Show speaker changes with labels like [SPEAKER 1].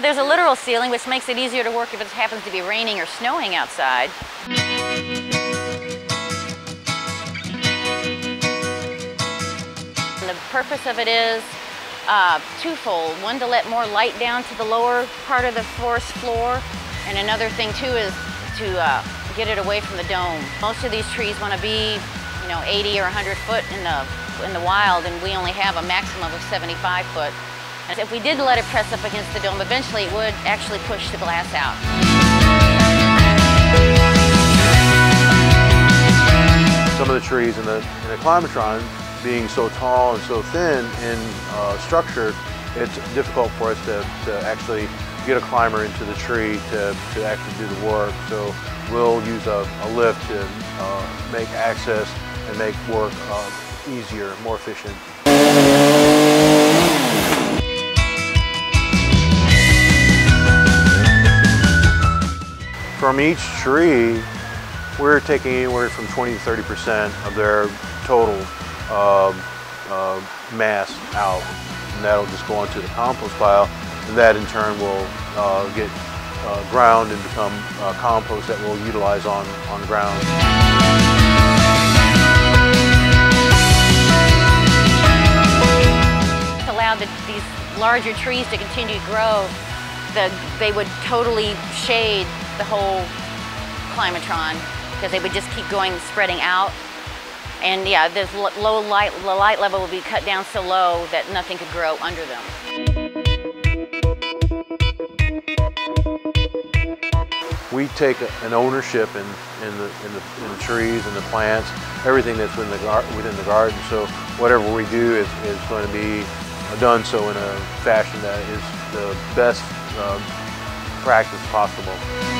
[SPEAKER 1] There's a literal ceiling, which makes it easier to work if it happens to be raining or snowing outside. And the purpose of it is uh, twofold. One, to let more light down to the lower part of the forest floor, and another thing too is to uh, get it away from the dome. Most of these trees want to be, you know, 80 or 100 foot in the in the wild, and we only have a maximum of 75 foot. If we did let it press up against the dome, eventually it would actually push the glass out.
[SPEAKER 2] Some of the trees in the, in the climatron being so tall and so thin in uh, structure, it's difficult for us to, to actually get a climber into the tree to, to actually do the work. So we'll use a, a lift to uh, make access and make work uh, easier, more efficient. From each tree, we're taking anywhere from 20 to 30% of their total uh, uh, mass out. And that'll just go onto the compost pile, and that in turn will uh, get uh, ground and become uh, compost that we'll utilize on, on ground.
[SPEAKER 1] To allow the, these larger trees to continue to grow, the, they would totally shade the whole climatron because they would just keep going, spreading out. And yeah, this low light, the light level would be cut down so low that nothing could grow under them.
[SPEAKER 2] We take an ownership in, in, the, in, the, in the trees and the plants, everything that's within the, within the garden. So whatever we do is, is going to be done so in a fashion that is the best uh, practice possible.